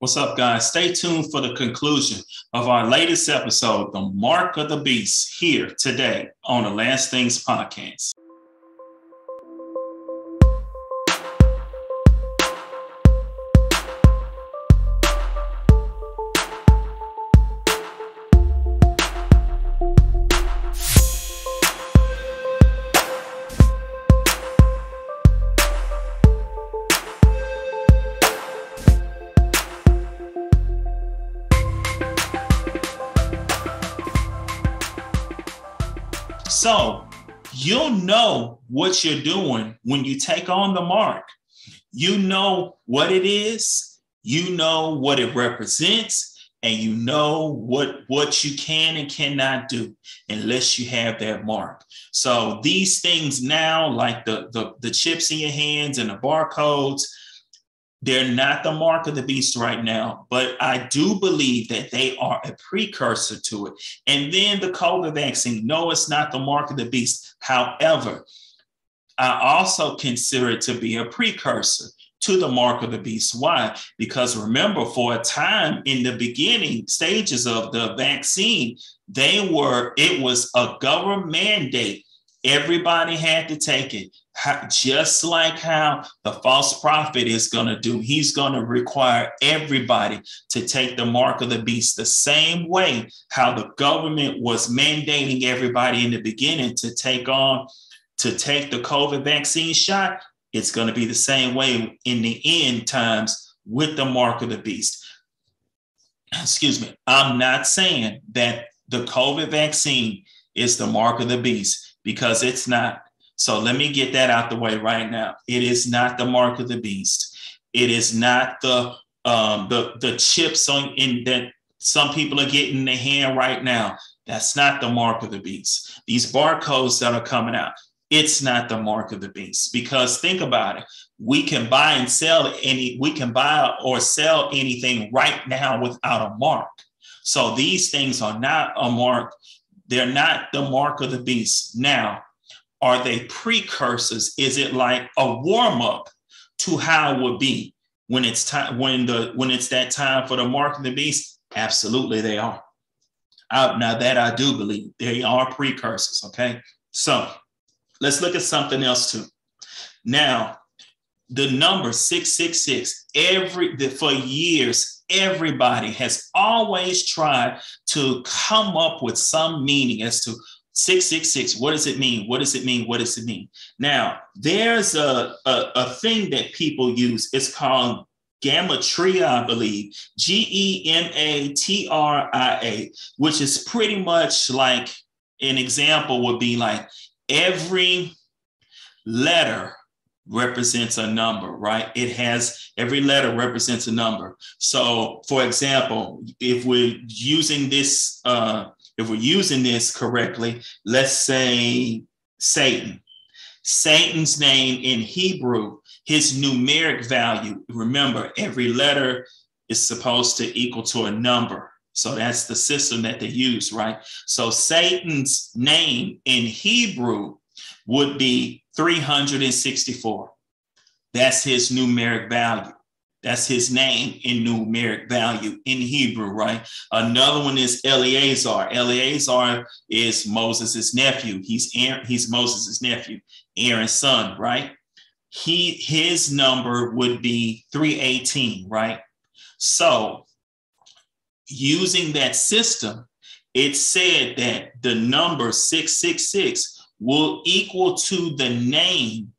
What's up, guys? Stay tuned for the conclusion of our latest episode, The Mark of the Beast, here today on the Last Things Podcast. You'll know what you're doing when you take on the mark. You know what it is, you know what it represents, and you know what, what you can and cannot do unless you have that mark. So these things now, like the, the, the chips in your hands and the barcodes, they're not the mark of the beast right now, but I do believe that they are a precursor to it. And then the COVID vaccine, no, it's not the mark of the beast. However, I also consider it to be a precursor to the mark of the beast. Why? Because remember, for a time in the beginning stages of the vaccine, they were, it was a government mandate. Everybody had to take it just like how the false prophet is going to do, he's going to require everybody to take the mark of the beast the same way how the government was mandating everybody in the beginning to take on to take the COVID vaccine shot. It's going to be the same way in the end times with the mark of the beast. Excuse me. I'm not saying that the COVID vaccine is the mark of the beast because it's not. So let me get that out the way right now. It is not the mark of the beast. It is not the um, the the chips on in that some people are getting in their hand right now. That's not the mark of the beast. These barcodes that are coming out, it's not the mark of the beast. Because think about it, we can buy and sell any, we can buy or sell anything right now without a mark. So these things are not a mark. They're not the mark of the beast. Now, are they precursors? Is it like a warm up to how it would be when it's time when the when it's that time for the mark of the beast? Absolutely, they are. I, now that I do believe they are precursors. Okay, so let's look at something else too. Now, the number six six six. Every for years, everybody has always tried to come up with some meaning as to 666 what does it mean? What does it mean? What does it mean? Now there's a, a, a thing that people use. It's called gematria i believe. G-e-m-a-t-r-i-a which is pretty much like an example would be like every letter represents a number, right? It has every letter represents a number. So, for example, if we're using this uh, if we're using this correctly, let's say Satan. Satan's name in Hebrew, his numeric value, remember, every letter is supposed to equal to a number. So that's the system that they use, right? So Satan's name in Hebrew would be 364. That's his numeric value. That's his name in numeric value in Hebrew, right? Another one is Eleazar. Eleazar is Moses' nephew. He's Aaron, he's Moses' nephew, Aaron's son, right? He his number would be 318, right? So using that system, it said that the number 666 will equal to the name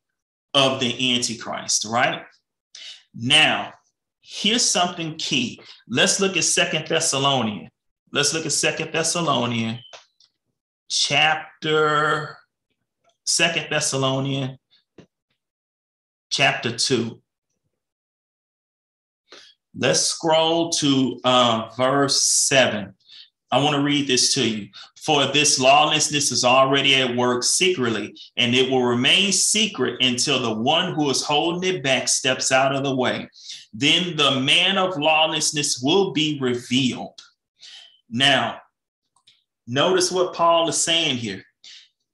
of the Antichrist, right? Now, here's something key. Let's look at Second Thessalonian. Let's look at Second Thessalonian, chapter Second Thessalonian, chapter two. Let's scroll to uh, verse seven. I want to read this to you. For this lawlessness is already at work secretly, and it will remain secret until the one who is holding it back steps out of the way. Then the man of lawlessness will be revealed. Now, notice what Paul is saying here.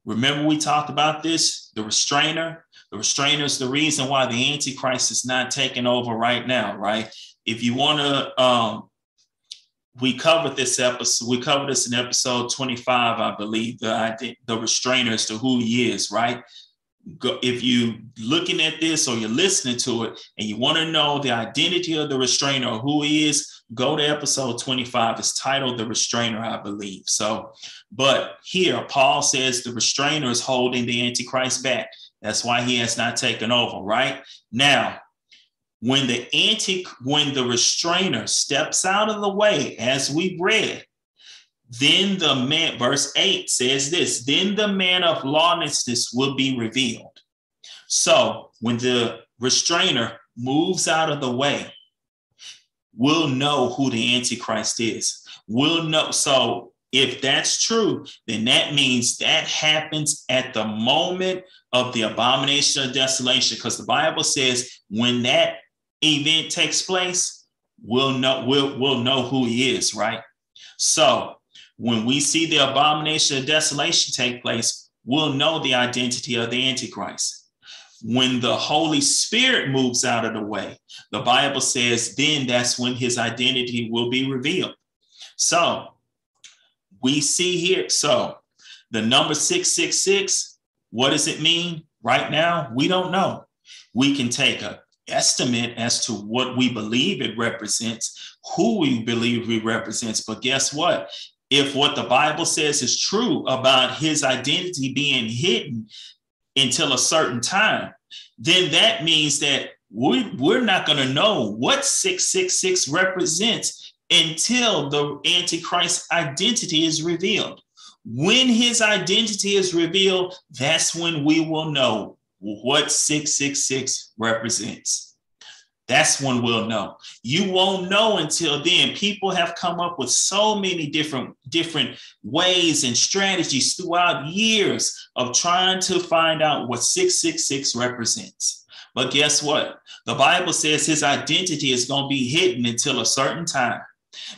Remember, we talked about this the restrainer. The restrainer is the reason why the Antichrist is not taking over right now, right? if you want to, um, we covered this episode. We covered this in episode 25, I believe. The the restrainer as to who he is, right? If you looking at this or you're listening to it and you want to know the identity of the restrainer or who he is, go to episode 25. It's titled The Restrainer, I believe. So, but here Paul says the restrainer is holding the Antichrist back. That's why he has not taken over, right? Now, when the anti when the restrainer steps out of the way, as we read, then the man, verse 8 says this, then the man of lawlessness will be revealed. So when the restrainer moves out of the way, we'll know who the Antichrist is. We'll know. So if that's true, then that means that happens at the moment of the abomination of desolation, because the Bible says when that event takes place, we'll know we'll, we'll know who he is, right? So when we see the abomination of desolation take place, we'll know the identity of the Antichrist. When the Holy Spirit moves out of the way, the Bible says then that's when his identity will be revealed. So we see here, so the number 666, what does it mean right now? We don't know. We can take a estimate as to what we believe it represents, who we believe it represents. But guess what? If what the Bible says is true about his identity being hidden until a certain time, then that means that we, we're not going to know what 666 represents until the Antichrist identity is revealed. When his identity is revealed, that's when we will know what 666 represents. That's when we'll know. You won't know until then. People have come up with so many different different ways and strategies throughout years of trying to find out what 666 represents. But guess what? The Bible says his identity is going to be hidden until a certain time.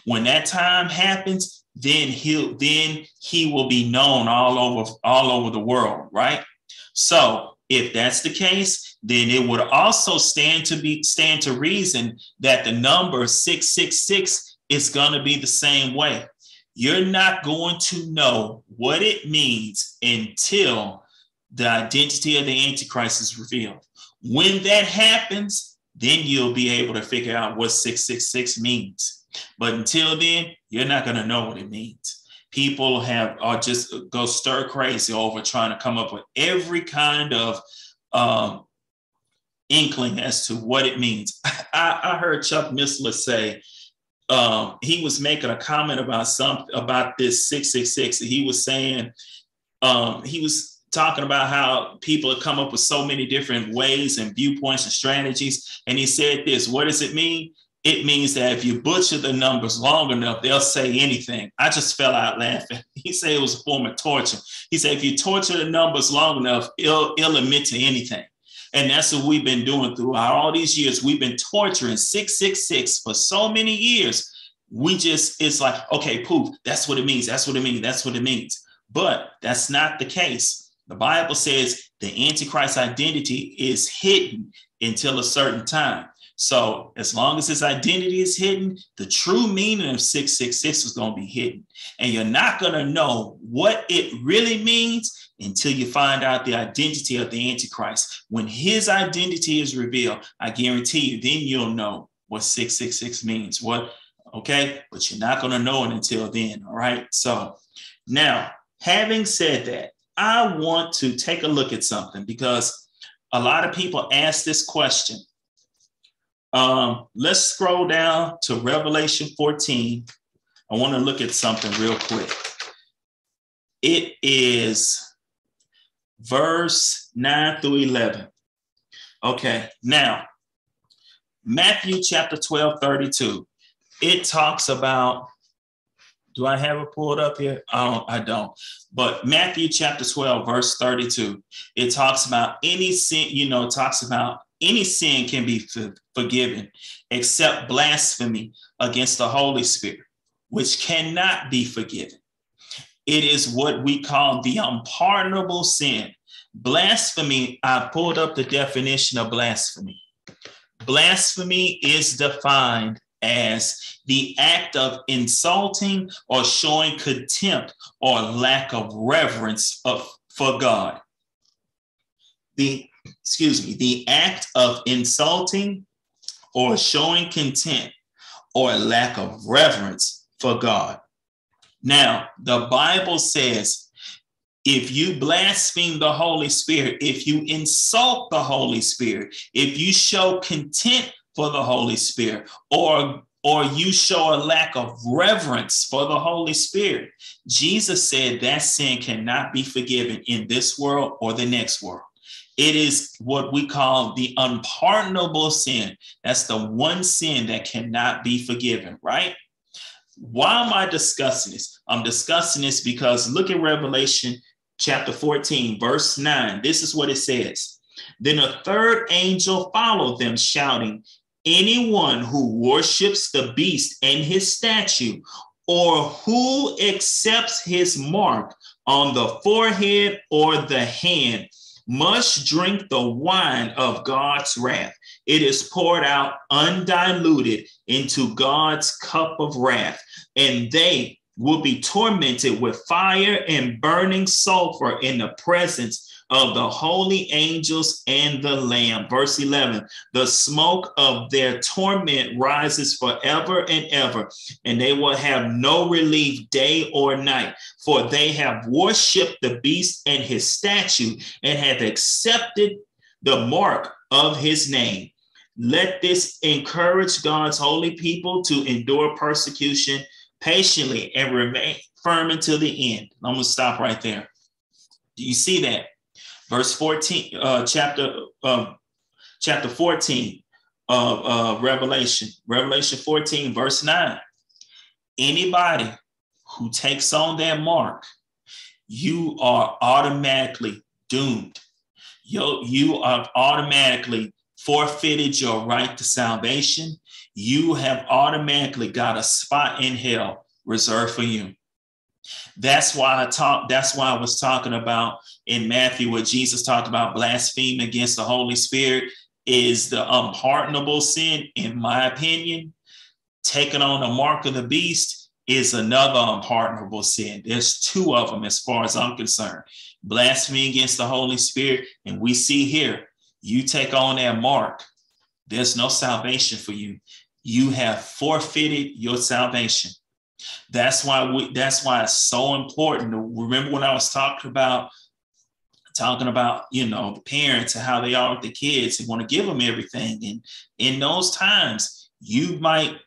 When that time happens, then he'll then he will be known all over all over the world, right? So if that's the case, then it would also stand to be stand to reason that the number 666 is going to be the same way. You're not going to know what it means until the identity of the Antichrist is revealed. When that happens, then you'll be able to figure out what 666 means. But until then, you're not going to know what it means people have are just go stir crazy over trying to come up with every kind of um, inkling as to what it means. I, I heard Chuck Missler say um, he was making a comment about some about this 666. He was saying um, he was talking about how people have come up with so many different ways and viewpoints and strategies. And he said this, what does it mean? It means that if you butcher the numbers long enough, they'll say anything. I just fell out laughing. He said it was a form of torture. He said if you torture the numbers long enough, it'll, it'll admit to anything. And that's what we've been doing throughout all these years. We've been torturing 666 for so many years. We just, it's like, okay, poof, that's what it means. That's what it means. That's what it means. But that's not the case. The Bible says the Antichrist identity is hidden until a certain time. So as long as his identity is hidden, the true meaning of 666 is going to be hidden. And you're not going to know what it really means until you find out the identity of the Antichrist. When his identity is revealed, I guarantee you, then you'll know what 666 means. What, okay? But you're not going to know it until then. All right. So now, having said that, I want to take a look at something because a lot of people ask this question um, let's scroll down to Revelation 14. I want to look at something real quick. It is verse 9 through 11. Okay, now, Matthew chapter 12, 32. It talks about, do I have it pulled up here? Oh, I don't. But Matthew chapter 12, verse 32, it talks about any sin, you know, talks about any sin can be forgiven except blasphemy against the Holy Spirit, which cannot be forgiven. It is what we call the unpardonable sin. Blasphemy, I pulled up the definition of blasphemy. Blasphemy is defined as the act of insulting or showing contempt or lack of reverence of, for God. The excuse me, the act of insulting or showing contempt or lack of reverence for God. Now, the Bible says if you blaspheme the Holy Spirit, if you insult the Holy Spirit, if you show contempt for the Holy Spirit, or or you show a lack of reverence for the Holy Spirit, Jesus said that sin cannot be forgiven in this world or the next world. It is what we call the unpardonable sin. That's the one sin that cannot be forgiven, right? Why am I discussing this? I'm discussing this because look at Revelation chapter 14, verse 9. This is what it says. Then a third angel followed them, shouting, Anyone who worships the beast and his statue, or who accepts his mark on the forehead or the hand, must drink the wine of God's wrath. It is poured out undiluted into God's cup of wrath, and they will be tormented with fire and burning sulfur in the presence of the holy angels and the Lamb. Verse 11 the smoke of their torment rises forever and ever, and they will have no relief day or night, for they have worshiped the beast and his statue and have accepted the mark of his name. Let this encourage God's holy people to endure persecution patiently and remain firm until the end. I'm going to stop right there. Do you see that? Verse 14, uh, chapter, uh, chapter 14 of uh, Revelation, Revelation 14, verse 9. Anybody who takes on that mark, you are automatically doomed. You, you are automatically forfeited your right to salvation. You have automatically got a spot in hell reserved for you. That's why I talk. That's why I was talking about in Matthew, where Jesus talked about blaspheming against the Holy Spirit is the unpardonable sin, in my opinion. Taking on the mark of the beast is another unpardonable sin. There's two of them, as far as I'm concerned. Blasphemy against the Holy Spirit, and we see here, you take on that mark. There's no salvation for you. You have forfeited your salvation. That's why we that's why it's so important to remember when I was talking about talking about you know the parents and how they are with the kids and want to give them everything. And in those times you might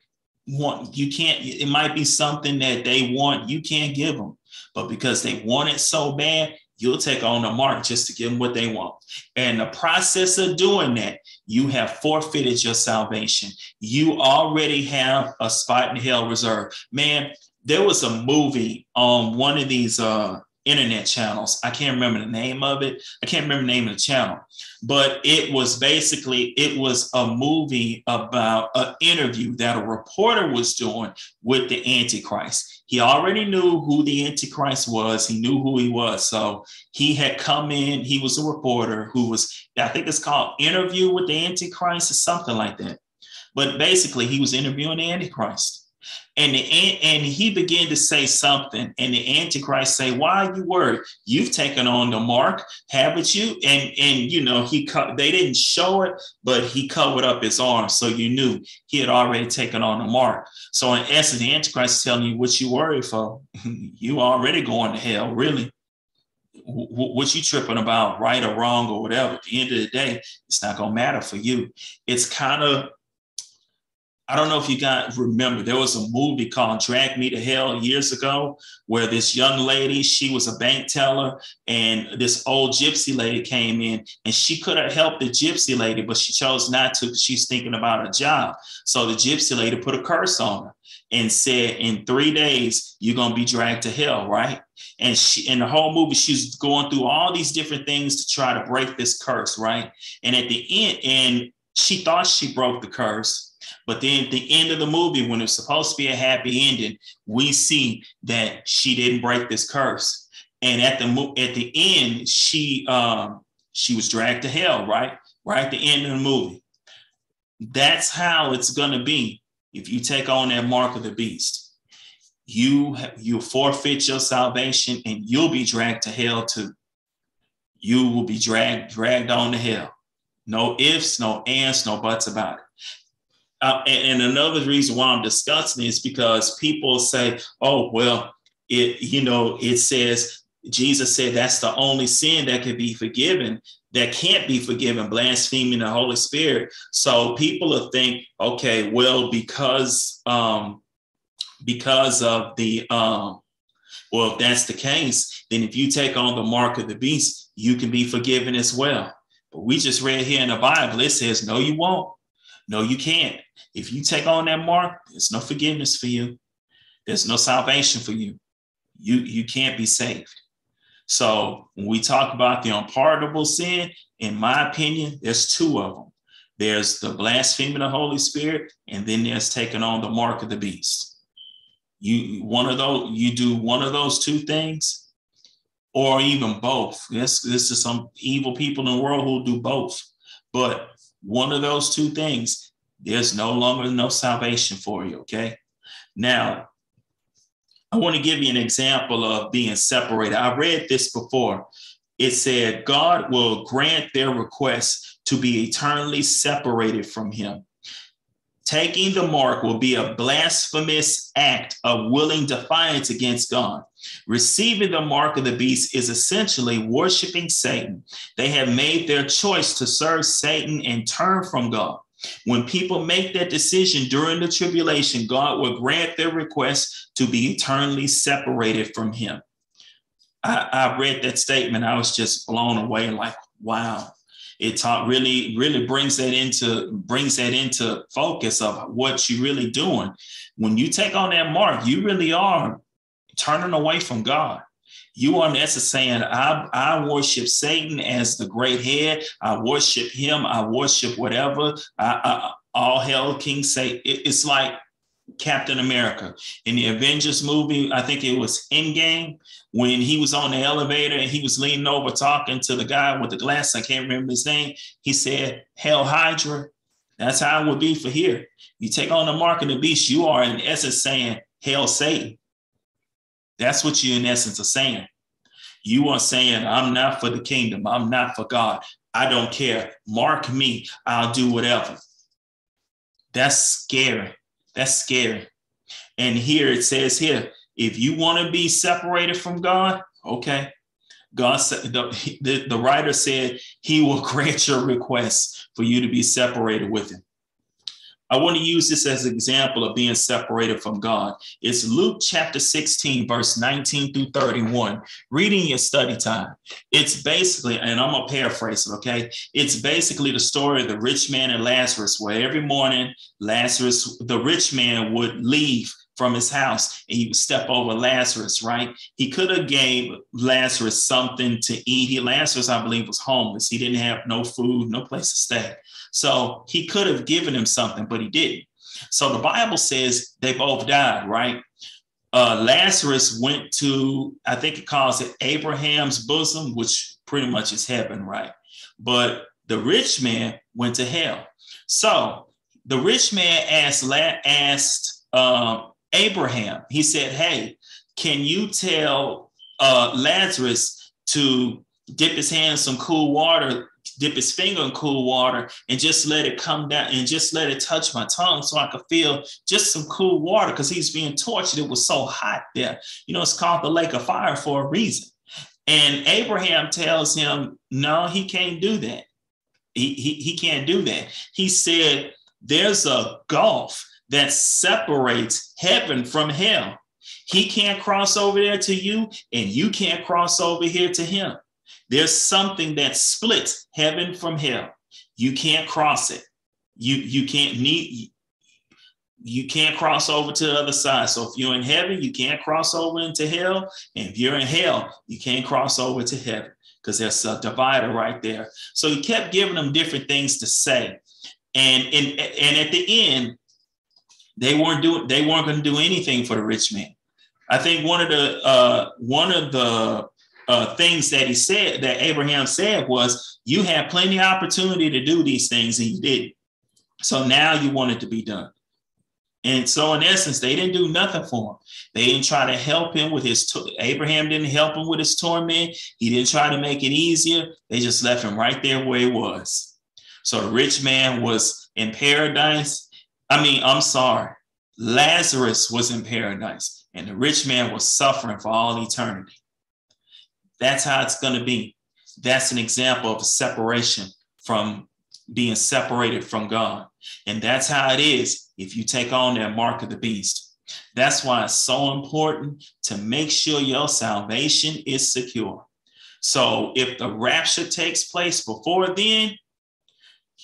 want you can't it might be something that they want you can't give them but because they want it so bad you'll take on the mark just to give them what they want. And the process of doing that you have forfeited your salvation you already have a spot in hell reserved man there was a movie on one of these uh, internet channels. I can't remember the name of it. I can't remember the name of the channel, but it was basically it was a movie about an interview that a reporter was doing with the Antichrist. He already knew who the Antichrist was. He knew who he was. So he had come in. He was a reporter who was, I think it's called Interview with the Antichrist or something like that. But basically, he was interviewing the Antichrist and the, and he began to say something, and the Antichrist say, "Why are you worried? You've taken on the mark, haven't you?" And and you know he cut they didn't show it, but he covered up his arm, so you knew he had already taken on the mark. So in essence, the Antichrist is telling you what you worried for. you already going to hell, really. What you tripping about, right or wrong or whatever? At the end of the day, it's not gonna matter for you. It's kind of I don't know if you guys remember, there was a movie called Drag Me to Hell years ago where this young lady, she was a bank teller, and this old gypsy lady came in and she could have helped the gypsy lady, but she chose not to because she's thinking about a job. So the gypsy lady put a curse on her and said, In three days, you're going to be dragged to hell, right? And she, in the whole movie, she's going through all these different things to try to break this curse, right? And at the end, and she thought she broke the curse but then at the end of the movie, when it's supposed to be a happy ending, we see that she didn't break this curse. And at the at the end, she um, she was dragged to hell, right? Right at the end of the movie. That's how it's going to be if you take on that mark of the beast. You you forfeit your salvation and you'll be dragged to hell too. You will be dragged dragged on to hell. No ifs, no ands, no buts about it. Uh, and, and another reason why I'm discussing is because people say, "Oh, well, it you know it says Jesus said that's the only sin that can be forgiven that can't be forgiven, blaspheming the Holy Spirit. So people will think, okay, well, because um, because of the um, well, if that's the case, then if you take on the mark of the beast, you can be forgiven as well. But we just read here in the Bible, it says, no, you won't. No, you can't. If you take on that mark, there's no forgiveness for you. There's no salvation for you. You, you can't be saved. So when we talk about the unpardonable sin, in my opinion, there's two of them. There's the blaspheming of the Holy Spirit, and then there's taking on the mark of the beast. You one of those, you do one of those two things, or even both. This, this is some evil people in the world who do both. But one of those two things, there's no longer no salvation for you. Okay. Now, I want to give you an example of being separated. I read this before. It said, God will grant their request to be eternally separated from Him. Taking the mark will be a blasphemous act of willing defiance against God. Receiving the mark of the beast is essentially worshiping Satan. They have made their choice to serve Satan and turn from God. When people make that decision during the tribulation, God will grant their request to be eternally separated from Him. I, I read that statement. I was just blown away, like, wow. It taught really, really brings that into brings that into focus of what you're really doing. When you take on that mark, you really are turning away from God. You are essence saying, I, I worship Satan as the great head. I worship him. I worship whatever. I, I, all hell King say. It, it's like Captain America in the Avengers movie. I think it was Endgame when he was on the elevator and he was leaning over talking to the guy with the glass. I can't remember his name. He said, Hail Hydra. That's how it would be for here. You take on the mark of the beast, you are in essence saying, Hail Satan. That's what you, in essence, are saying. You are saying, I'm not for the kingdom. I'm not for God. I don't care. Mark me. I'll do whatever. That's scary. That's scary. And here it says here, if you want to be separated from God, okay. God said the, the, the writer said he will grant your request for you to be separated with him. I want to use this as an example of being separated from God. It's Luke chapter 16, verse 19 through 31. Reading your study time. It's basically, and I'm going to paraphrase it, okay? It's basically the story of the rich man and Lazarus, where every morning Lazarus, the rich man, would leave from his house and he would step over Lazarus, right? He could have gave Lazarus something to eat. He, Lazarus, I believe, was homeless. He didn't have no food, no place to stay. So he could have given him something, but he didn't. So the Bible says they both died, right? Uh, Lazarus went to, I think it calls it Abraham's bosom, which pretty much is heaven, right? But the rich man went to hell. So the rich man asked, asked uh, Abraham, he said, Hey, can you tell uh, Lazarus to dip his hand in some cool water dip his finger in cool water and just let it come down and just let it touch my tongue so I could feel just some cool water because he's being tortured. It was so hot there. You know, it's called the lake of fire for a reason. And Abraham tells him, no, he can't do that. He, he, he can't do that. He said, there's a gulf that separates heaven from hell. He can't cross over there to you, and you can't cross over here to him. There's something that splits heaven from hell. You can't cross it. You you can't need you can't cross over to the other side. So if you're in heaven, you can't cross over into hell. And if you're in hell, you can't cross over to heaven because there's a divider right there. So he kept giving them different things to say. And, and, and at the end, they weren't doing they weren't going to do anything for the rich man. I think one of the uh, one of the uh, things that he said, that Abraham said was, you had plenty of opportunity to do these things and you didn't. So now you want it to be done. And so, in essence, they didn't do nothing for him. They didn't try to help him with his. Abraham didn't help him with his torment. He didn't try to make it easier. They just left him right there where he was. So the rich man was in paradise. I mean, I'm sorry, Lazarus was in paradise, and the rich man was suffering for all eternity. That's how it's going to be. That's an example of a separation from being separated from God. And that's how it is if you take on that mark of the beast. That's why it's so important to make sure your salvation is secure. So if the rapture takes place before then,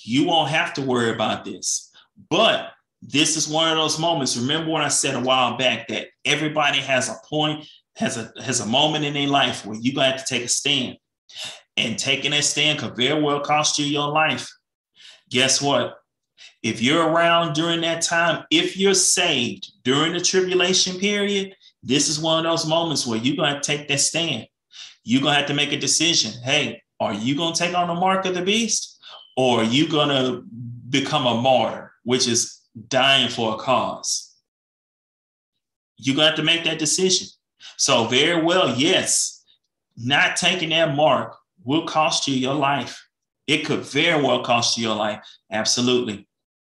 you won't have to worry about this. But this is one of those moments. Remember what I said a while back that everybody has a point, has a has a moment in their life where you got to take a stand. And taking that stand could very well cost you your life. Guess what? If you're around during that time, if you're saved during the tribulation period, this is one of those moments where you're going to take that stand. You're going to have to make a decision. Hey, are you going to take on the mark of the beast or are you going to become a martyr, which is dying for a cause? You're going to have to make that decision. So, very well, yes, not taking that mark will cost you your life. It could very well cost you your life. Absolutely.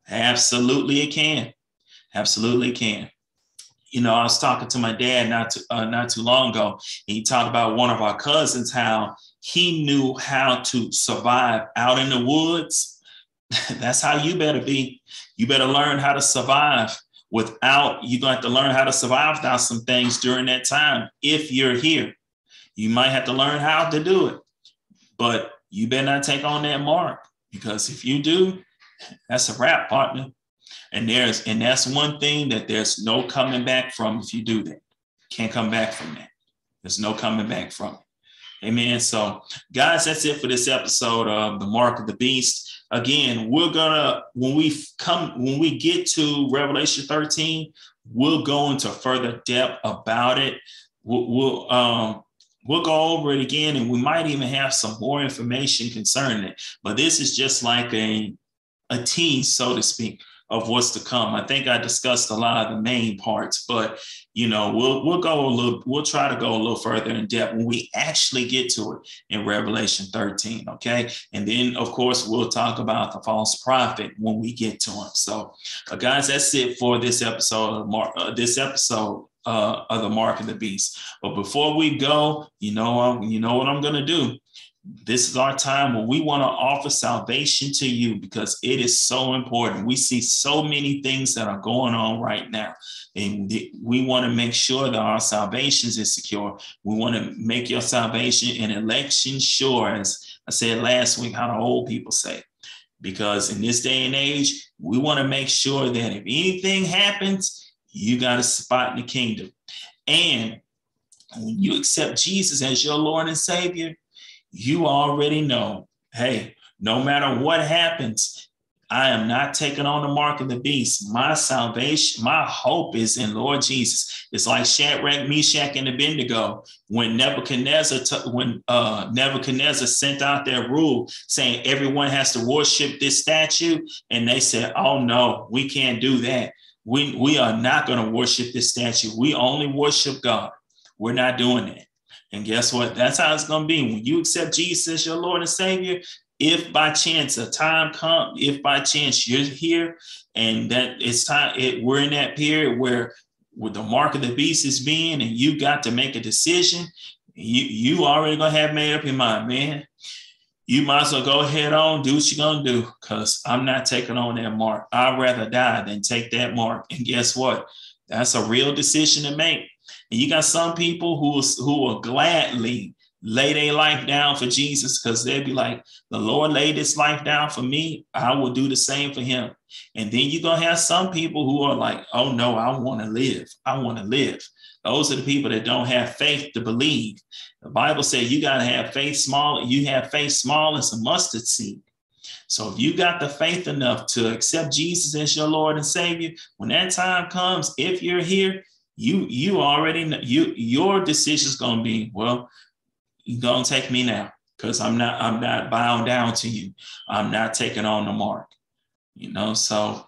Absolutely, it can. Absolutely, can. You know, I was talking to my dad not too, uh, not too long ago. And he talked about one of our cousins how he knew how to survive out in the woods. That's how you better be. You better learn how to survive without. You're going to have to learn how to survive without some things during that time. If you're here, you might have to learn how to do it. But you better not take on that mark because if you do, that's a wrap, partner. And there's and that's one thing that there's no coming back from if you do that. Can't come back from that. There's no coming back from it. Amen. So, guys, that's it for this episode of the Mark of the Beast. Again, we're gonna when we come when we get to Revelation 13, we'll go into further depth about it. We'll, we'll um we'll go over it again, and we might even have some more information concerning it. But this is just like a a tease, so to speak, of what's to come. I think I discussed a lot of the main parts, but you know, we'll we'll go a little, we'll try to go a little further in depth when we actually get to it in Revelation 13. Okay. And then of course we'll talk about the false prophet when we get to him. So uh, guys, that's it for this episode of Mark, uh, this episode uh, of the mark of the beast. But before we go, you know, um, you know what I'm gonna do this is our time when we want to offer salvation to you because it is so important. We see so many things that are going on right now, and we want to make sure that our salvation is secure. We want to make your salvation and election sure, as I said last week, how the old people say. Because in this day and age, we want to make sure that if anything happens, you got a spot in the kingdom. And when you accept Jesus as your Lord and Savior, you already know hey, no matter what happens, I am not taking on the mark of the beast. My salvation, my hope is in Lord Jesus. It's like Shadrach, Meshach, and Abednego when Nebuchadnezzar, t- when uh, Nebuchadnezzar sent out their rule saying everyone has to worship this statue, and they said, "Oh no, we can't do that. We we are not going to worship this statue. We only worship God. We're not doing that." And guess what? That's how it's going to be. When you accept Jesus as your Lord and Savior, if by chance a time come, if by chance you're here and that it's time, it, we're in that period where, where the mark of the beast is being and you got to make a decision, you, you already going to have made up your mind, man. You might as well go ahead on, do what you're going to do because I'm not taking on that mark. I'd rather die than take that mark. And guess what? That's a real decision to make. And you got some people who who will gladly lay their life down for Jesus because they'd be like, the Lord laid his life down for me. I will do the same for him. And then you're going to have some people who are like, oh no, I want to live. I want to live. Those are the people that don't have faith to believe. The Bible says you got to have faith small. You have faith small as a mustard seed. So if you got the faith enough to accept Jesus as your Lord and Savior, when that time comes, if you're here, you you already know, you your decision's gonna be well you're gonna take me now because i'm not i'm not bowing down to you i'm not taking on the mark You know, so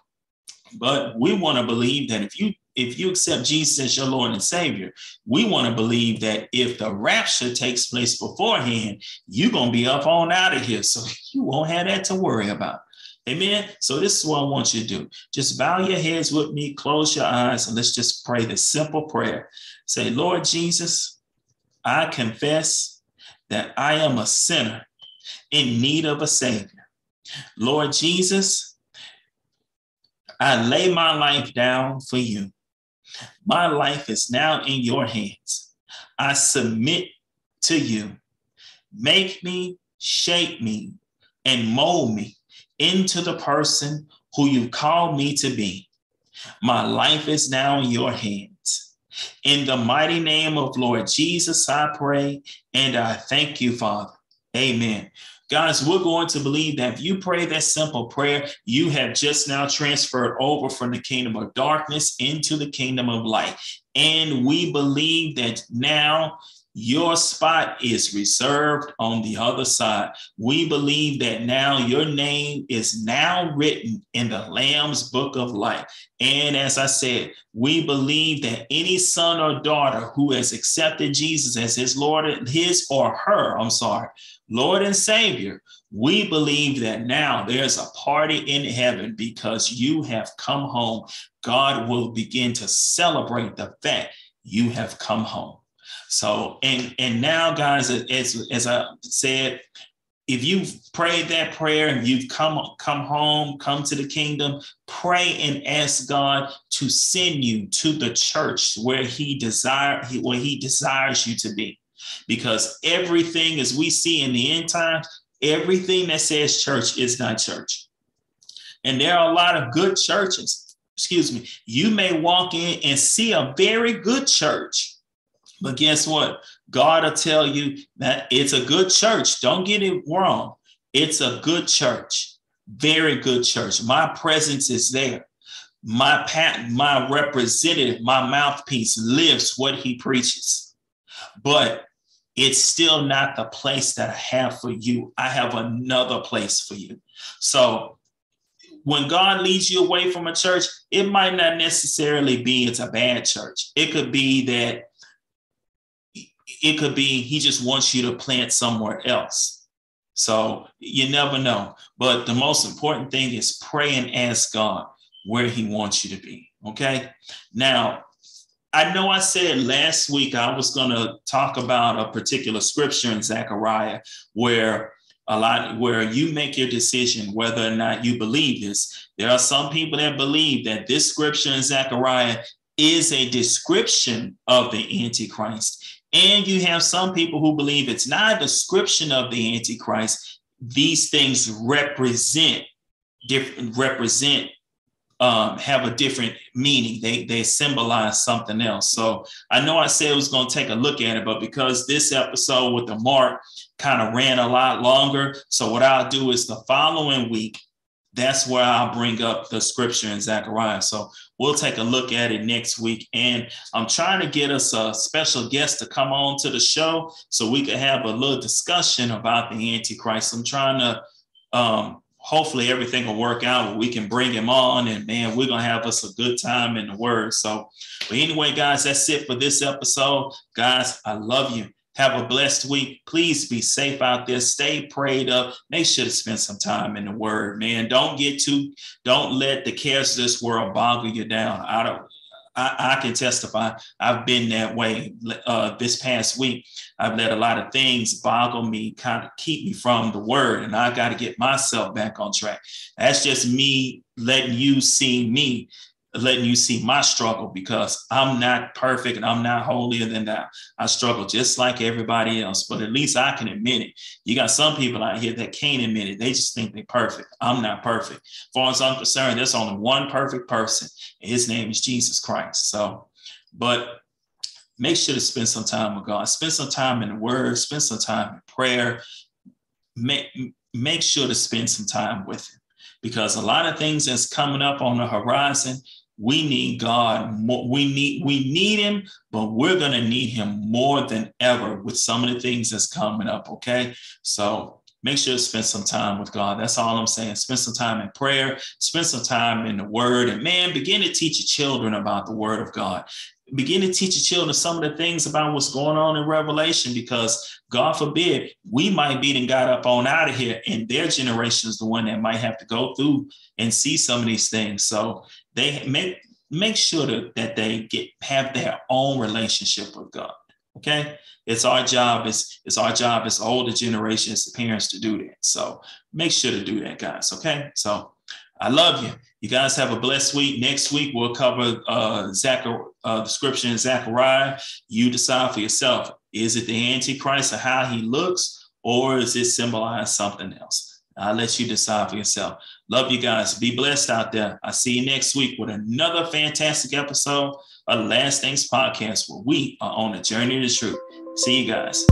but we want to believe that if you if you accept Jesus as your Lord and Savior, we want to believe that if the rapture takes place beforehand, you're going to be up on out of here. So you won't have that to worry about. Amen. So this is what I want you to do. Just bow your heads with me, close your eyes, and let's just pray this simple prayer. Say, Lord Jesus, I confess that I am a sinner in need of a Savior. Lord Jesus, I lay my life down for you. My life is now in your hands. I submit to you. Make me, shape me, and mold me into the person who you called me to be. My life is now in your hands. In the mighty name of Lord Jesus, I pray and I thank you, Father. Amen. Guys, we're going to believe that if you pray that simple prayer, you have just now transferred over from the kingdom of darkness into the kingdom of light. And we believe that now your spot is reserved on the other side. We believe that now your name is now written in the Lamb's book of life. And as I said, we believe that any son or daughter who has accepted Jesus as his Lord, his or her, I'm sorry, Lord and Savior, we believe that now there's a party in heaven because you have come home. God will begin to celebrate the fact you have come home. So, and and now, guys, as as I said, if you've prayed that prayer and you've come come home, come to the kingdom, pray and ask God to send you to the church where He desire where He desires you to be because everything as we see in the end times, everything that says church is not church. And there are a lot of good churches. Excuse me. You may walk in and see a very good church, but guess what? God will tell you that it's a good church. Don't get it wrong. It's a good church, very good church. My presence is there. My pat, my representative, my mouthpiece lives what he preaches. But it's still not the place that I have for you. I have another place for you. So when God leads you away from a church, it might not necessarily be it's a bad church. It could be that it could be he just wants you to plant somewhere else. So you never know. But the most important thing is pray and ask God where he wants you to be. Okay. Now, I know I said last week I was going to talk about a particular scripture in Zechariah where a lot where you make your decision whether or not you believe this. There are some people that believe that this scripture in Zechariah is a description of the Antichrist. And you have some people who believe it's not a description of the Antichrist. These things represent different represent um, have a different meaning. They they symbolize something else. So I know I said I was going to take a look at it, but because this episode with the mark kind of ran a lot longer, so what I'll do is the following week, that's where I'll bring up the scripture in Zechariah. So we'll take a look at it next week. And I'm trying to get us a special guest to come on to the show so we can have a little discussion about the Antichrist. I'm trying to um, hopefully everything will work out. We can bring him on, and man, we're gonna have us a good time in the Word. So, but anyway, guys, that's it for this episode. Guys, I love you. Have a blessed week. Please be safe out there. Stay prayed up. Make sure to spend some time in the Word, man. Don't get too. Don't let the cares of this world boggle you down. I don't. I, I, can testify. I've been that way uh, this past week. I've let a lot of things boggle me, kind of keep me from the word, and I got to get myself back on track. That's just me letting you see me letting you see my struggle because I'm not perfect and I'm not holier than that. I struggle just like everybody else, but at least I can admit it. You got some people out here that can't admit it. They just think they're perfect. I'm not perfect. As far as I'm concerned, there's only one perfect person, and his name is Jesus Christ. So, but make sure to spend some time with God. Spend some time in the Word. Spend some time in prayer. Make make sure to spend some time with Him because a lot of things that's coming up on the horizon we need God. More, we need we need Him, but we're gonna need Him more than ever with some of the things that's coming up. Okay, so make sure to spend some time with God. That's all I'm saying. Spend some time in prayer, spend some time in the word, and man, begin to teach your children about the word of God. Begin to teach your children some of the things about what's going on in Revelation, because God forbid we might be and got up on out of here, and their generation is the one that might have to go through and see some of these things. So they make make sure that they get have their own relationship with God. Okay. It's our job, it's, it's our job as older generations, the parents to do that. So make sure to do that, guys. Okay. So I love you. You guys have a blessed week. Next week we'll cover uh, Zachar- uh, the scripture in Zechariah. You decide for yourself. Is it the Antichrist or how he looks, or is it symbolize something else? I'll let you decide for yourself. Love you guys. Be blessed out there. I'll see you next week with another fantastic episode of Last Things Podcast, where we are on a journey to the truth. See you guys.